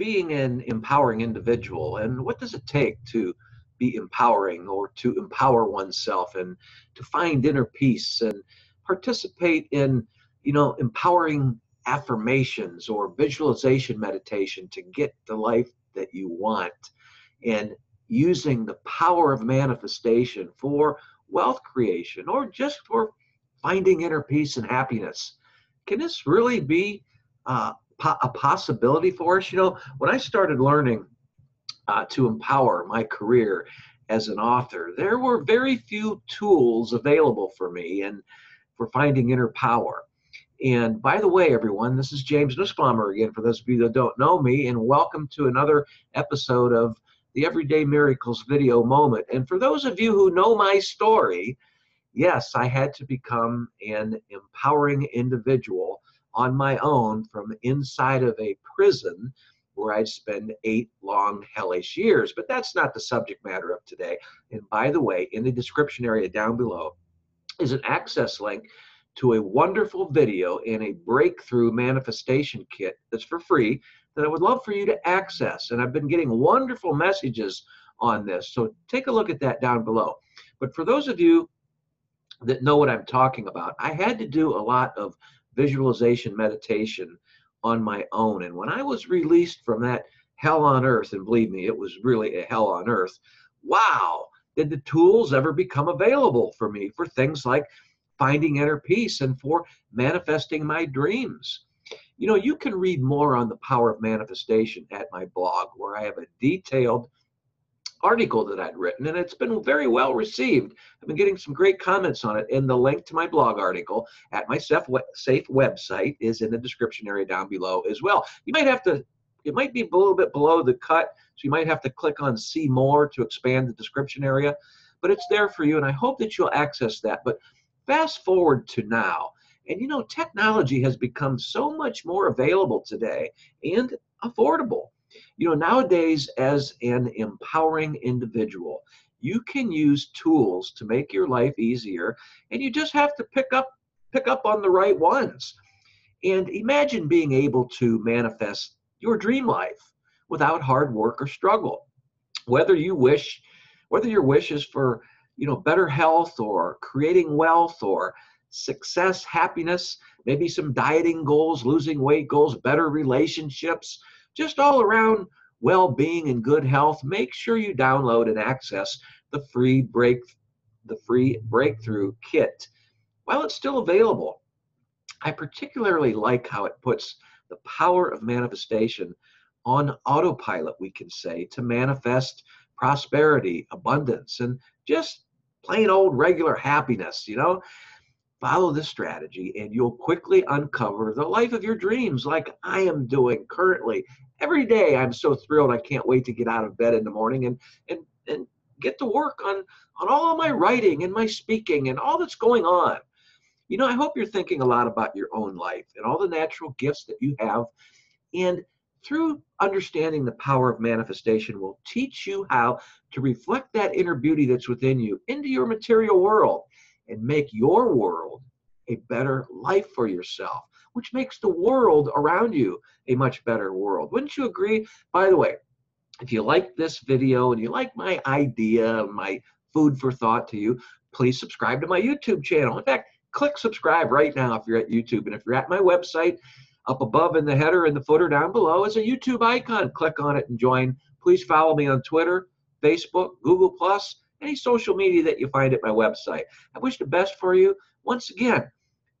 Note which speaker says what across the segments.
Speaker 1: being an empowering individual and what does it take to be empowering or to empower oneself and to find inner peace and participate in you know empowering affirmations or visualization meditation to get the life that you want and using the power of manifestation for wealth creation or just for finding inner peace and happiness? Can this really be uh, a possibility for us you know when i started learning uh, to empower my career as an author there were very few tools available for me and for finding inner power and by the way, everyone, this is James Nussbaumer again, for those of you that don't know me, and welcome to another episode of the Everyday Miracles video moment. And for those of you who know my story, yes, I had to become an empowering individual on my own from inside of a prison where I'd spend eight long hellish years. But that's not the subject matter of today. And by the way, in the description area down below is an access link to a wonderful video and a breakthrough manifestation kit that's for free that I would love for you to access. And I've been getting wonderful messages on this. So take a look at that down below. But for those of you that know what I'm talking about, I had to do a lot of visualization meditation on my own. And when I was released from that hell on earth, and believe me, it was really a hell on earth, wow, did the tools ever become available for me for things like finding inner peace and for manifesting my dreams. You know, you can read more on the power of manifestation at my blog, where I have a detailed article that I'd written, and it's been very well received. I've been getting some great comments on it, and the link to my blog article at my safe website is in the description area down below as well. You might have to, it might be a little bit below the cut, so you might have to click on see more to expand the description area, but it's there for you, and I hope that you'll access that. But Fast forward to now, and you know, technology has become so much more available today and affordable. You know, nowadays, as an empowering individual, you can use tools to make your life easier, and you just have to pick up pick up on the right ones. And imagine being able to manifest your dream life without hard work or struggle. Whether you wish, whether your wish is for you know better health or creating wealth or success happiness maybe some dieting goals losing weight goals better relationships just all around well-being and good health make sure you download and access the free break the free breakthrough kit while it's still available i particularly like how it puts the power of manifestation on autopilot we can say to manifest prosperity abundance and just plain old regular happiness, you know? Follow this strategy and you'll quickly uncover the life of your dreams like I am doing currently. Every day I'm so thrilled I can't wait to get out of bed in the morning and and and get to work on on all of my writing and my speaking and all that's going on. You know, I hope you're thinking a lot about your own life and all the natural gifts that you have and through understanding the power of manifestation will teach you how to reflect that inner beauty that's within you into your material world and make your world a better life for yourself, which makes the world around you a much better world. Wouldn't you agree? By the way, if you like this video and you like my idea, my food for thought to you, please subscribe to my YouTube channel. In fact, click subscribe right now if you're at YouTube. And if you're at my website, up above in the header and the footer down below is a YouTube icon. Click on it and join. Please follow me on Twitter, Facebook, Google Plus, any social media that you find at my website. I wish the best for you. Once again,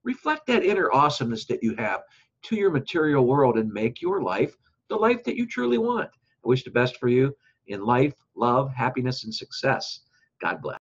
Speaker 1: reflect that inner awesomeness that you have to your material world and make your life the life that you truly want. I wish the best for you in life, love, happiness, and success. God bless.